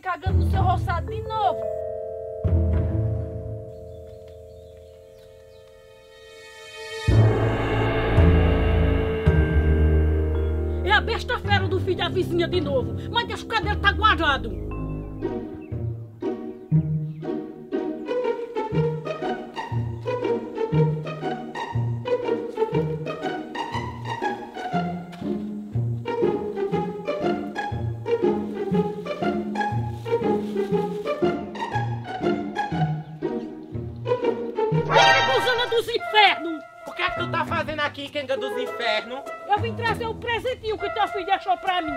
cagando no seu roçado de novo. É a besta fera do filho da vizinha de novo. Mas deixa o cabelo tá guardado. Gozana dos infernos! O que é que tu tá fazendo aqui, Kenga dos Infernos? Eu vim trazer o presentinho que teu filho deixou pra mim.